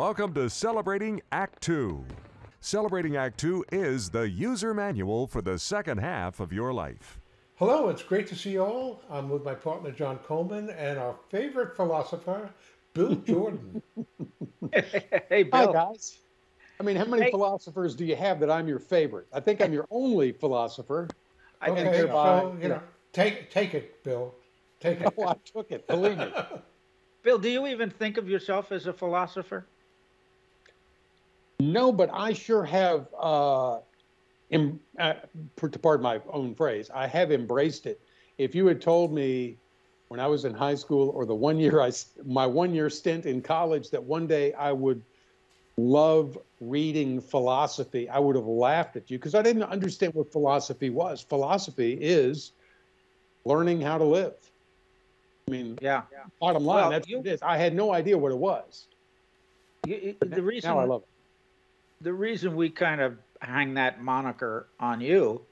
Welcome to Celebrating Act Two. Celebrating Act Two is the user manual for the second half of your life. Hello, it's great to see you all. I'm with my partner John Coleman and our favorite philosopher, Bill Jordan. hey, Bill. Hi, guys. I mean, how many Hey. philosophers do you have that I'm your favorite? I think I'm your only philosopher. I think okay, thereby, so you yeah. know, take take it, Bill. Take it. Oh, I took it. Believe me. Bill, do you even think of yourself as a philosopher? No, but I sure have, uh, em- uh, to pardon my own phrase, I have embraced it. If you had told me when I was in high school or the one year I, my one year stint in college that one day I would love reading philosophy, I would have laughed at you because I didn't understand what philosophy was. Philosophy is learning how to live. I mean, Yeah. bottom line, Well, that's you- what it is. I had no idea what it was. You, the reason Now I love it. The reason we kind of hang that moniker on you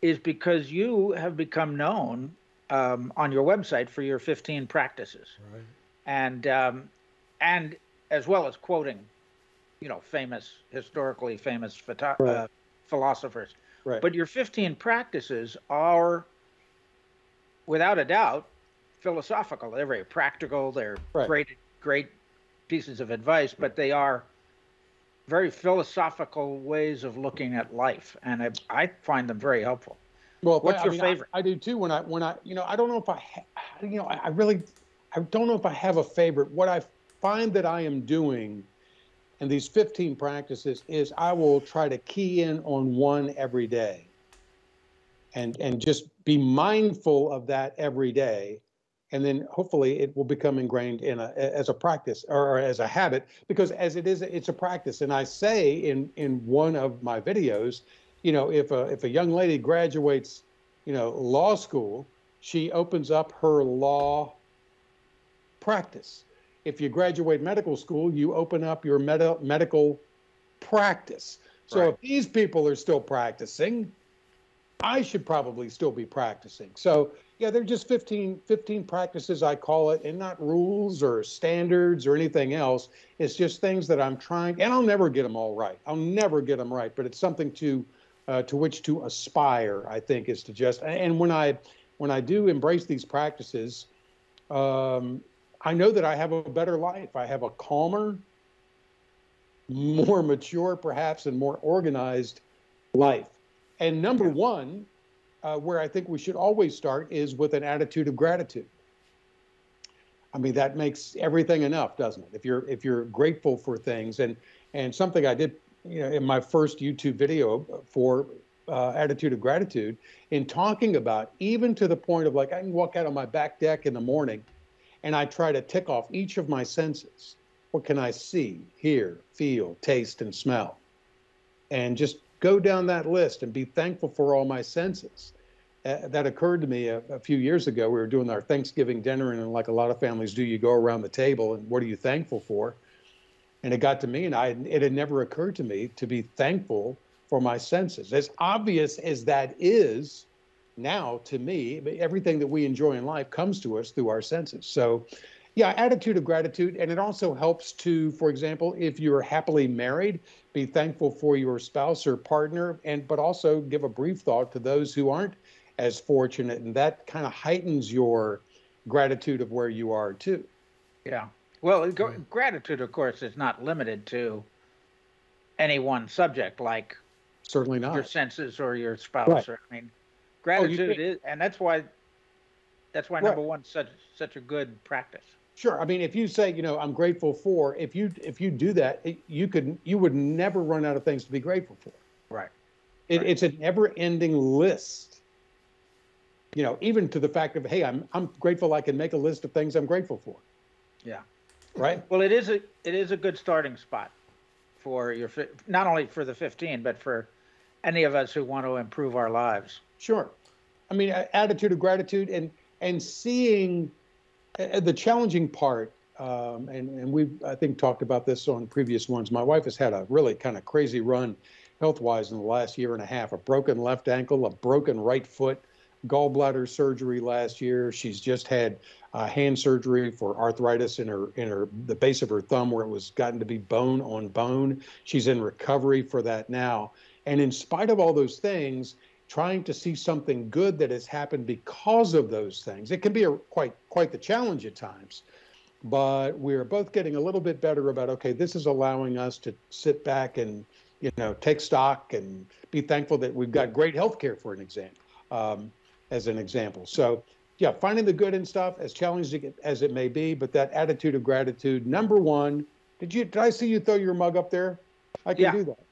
is because you have become known um, on your website for your 15 practices, Right. and um, and as well as quoting, you know, famous historically famous photo- uh, philosophers. Right. But your 15 practices are, without a doubt, philosophical. They're very practical. They're Right. great, great pieces of advice, but they are very philosophical ways of looking at life, and I, I find them very helpful. Well, What's I your mean, I- favorite? I, do too. When I when I you know I don't know if I ha- you know I, I really I don't know if I have a favorite. What I find that I am doing in these 15 practices is I will try to key in on one every day, and and just be mindful of that every day, and then hopefully it will become ingrained in a as a practice or as a habit because as it is it's a practice. And I say in in one of my videos you know, if a if a young lady graduates, you know, law school, she opens up her law practice. If you graduate medical school, you open up your med- medical practice. So Right. if these people are still practicing, I should probably still be practicing. So yeah, they're just 15, 15 practices, I call it, and not rules or standards or anything else. It's just things that I'm trying, and I'll never get them all right. I'll never get them right, but it's something to uh, to which to aspire. I think is to just and when I when I do embrace these practices, um, I know that I have a better life. I have a calmer, more mature, perhaps, and more organized life. And number one, uh, where I think we should always start is with an attitude of gratitude. I mean, that makes everything enough, doesn't it? If you're if you're grateful for things, and and something I did, you know, in my first YouTube video for uh, attitude of gratitude, in talking about even to the point of like I can walk out on my back deck in the morning, and I try to tick off each of my senses. What can I see, hear, feel, taste, and smell? And just go down that list and be thankful for all my senses. Uh, that occurred to me a, a few years ago. We were doing our Thanksgiving dinner, and like a lot of families do, you go around the table and what are you thankful for? And it got to me, and I it had never occurred to me to be thankful for my senses. As obvious as that is now to me, everything that we enjoy in life comes to us through our senses. So, yeah, attitude of gratitude, and it also helps to, for example, if you're happily married, be thankful for your spouse or partner, and but also give a brief thought to those who aren't as fortunate, and that kind of heightens your gratitude of where you are too. Yeah. Well, gr- gratitude, of course, is not limited to any one subject like Certainly not. your senses or your spouse. Right. Or, I mean, Oh, gratitude think- is, and that's why that's why Right. number one such such a good practice. Sure. I mean, if you say, you know, I'm grateful for, if you if you do that, it, you could you would never run out of things to be grateful for. Right. It, Right. It's an never-ending list. You know, even to the fact of, hey, I'm I'm grateful I can make a list of things I'm grateful for. Yeah. Right. Well, it is a it is a good starting spot for your not only for the 15, but for any of us who want to improve our lives. Sure. I mean, attitude of gratitude and and seeing the challenging part. Um, and and we've I think talked about this on previous ones. My wife has had a really kind of crazy run, health wise, in the last year and a half. A broken left ankle, a broken right foot, gallbladder surgery last year. She's just had uh, hand surgery for arthritis in her in her the base of her thumb where it was gotten to be bone on bone. She's in recovery for that now. And in spite of all those things, trying to see something good that has happened because of those things, it can be a, quite quite the challenge at times. But we're both getting a little bit better about okay, this is allowing us to sit back and you know take stock and be thankful that we've got great health care for an example um, as an example. So yeah, finding the good in stuff, as challenging as it may be, but that attitude of gratitude. Number one, did you did I see you throw your mug up there? I can Yeah. do that.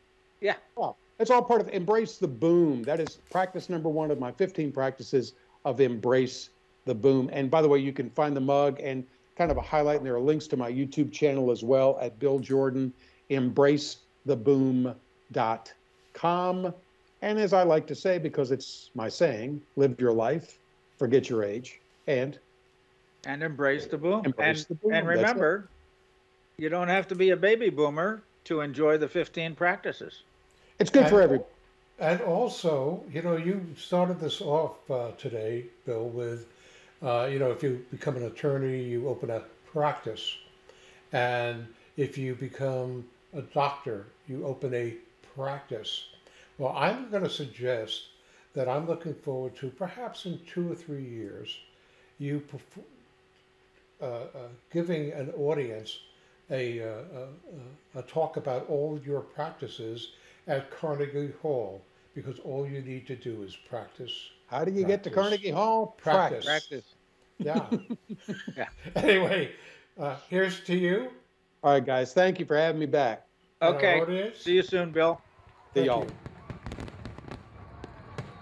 Yeah. Oh, that's all part of embrace the boom. That is practice number one of my 15 practices of embrace the boom. And by the way, you can find the mug and kind of a highlight, and there are links to my YouTube channel as well at Bill Jordan, embracetheboom.com. And as I like to say, because it's my saying, live your life, forget your age, and And embrace the boom. Embrace and the boom, and remember, you don't have to be a baby boomer to enjoy the 15 practices. It's good for And- everybody. And also, you know, you started this off uh, today, Bill, with, uh, you know, if you become an attorney, you open a practice. And if you become a doctor, you open a practice. Well, I'm going to suggest that I'm looking forward to perhaps in two or three years, you uh, uh, giving an audience a, uh, a, a talk about all your practices at Carnegie Hall because all you need to do is practice. How do you get to Carnegie Hall? Practice. Practice. Yeah. Yeah. Anyway, uh, here's to you. All right, guys. Thank you for having me back. Okay. See you soon, Bill. See Thank y'all. you.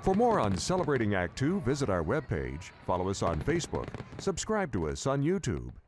For more on Celebrating Act Two, visit our webpage, follow us on Facebook, subscribe to us on YouTube,